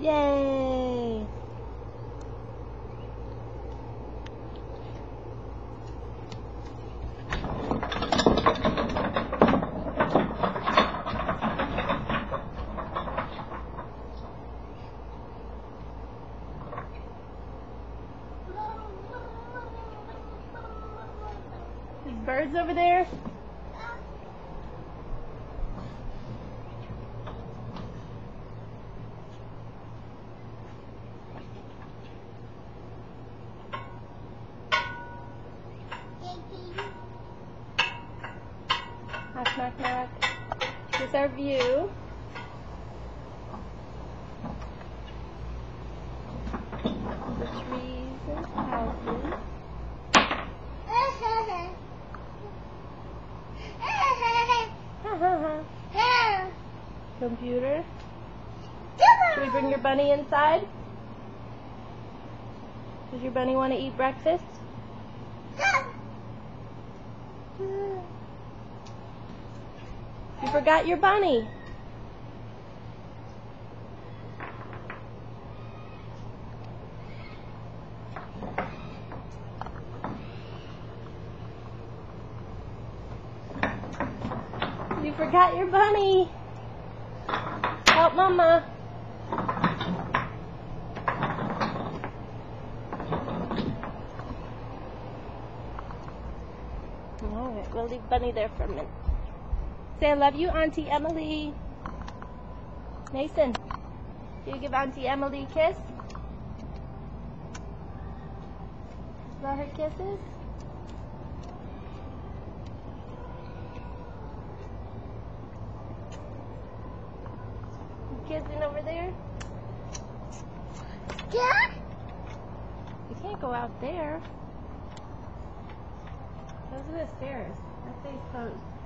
Yay! There's birds over there. Knock, knock. Here's our view. The trees and houses. Computer. Should we bring your bunny inside? Does your bunny want to eat breakfast? You forgot your bunny. You forgot your bunny. Help mama. Oh, Alright, we'll leave Bunny there for a minute. Say I love you, Auntie Emily. Mason, do you give Auntie Emily a kiss? Love her kisses? Kissing over there? Yeah? You can't go out there. Those are the stairs. That stays closed.